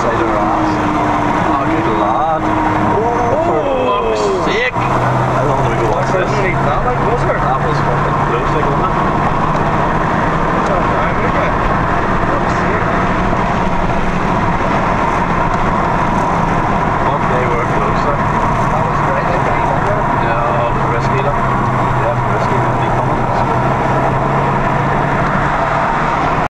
Side around.